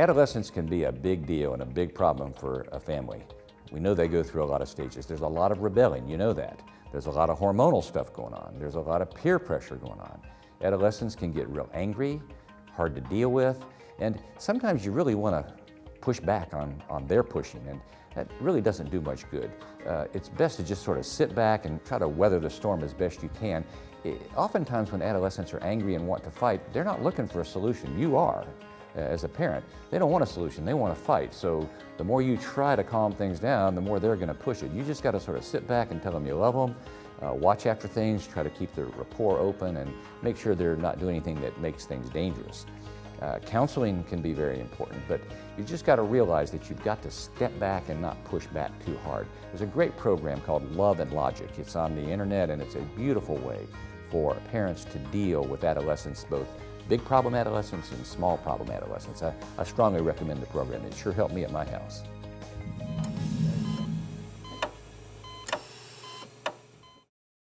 Adolescence can be a big deal and a big problem for a family. We know they go through a lot of stages. There's a lot of rebelling, you know that. There's a lot of hormonal stuff going on. There's a lot of peer pressure going on. Adolescents can get real angry, hard to deal with, and sometimes you really want to push back on, on their pushing, and that really doesn't do much good. Uh, it's best to just sort of sit back and try to weather the storm as best you can. It, oftentimes when adolescents are angry and want to fight, they're not looking for a solution. You are as a parent. They don't want a solution, they want to fight. So the more you try to calm things down, the more they're going to push it. You just got to sort of sit back and tell them you love them, uh, watch after things, try to keep the rapport open, and make sure they're not doing anything that makes things dangerous. Uh, counseling can be very important, but you just got to realize that you've got to step back and not push back too hard. There's a great program called Love and Logic. It's on the internet and it's a beautiful way for parents to deal with adolescents, both big problem adolescents and small problem adolescents. I, I strongly recommend the program. It sure helped me at my house.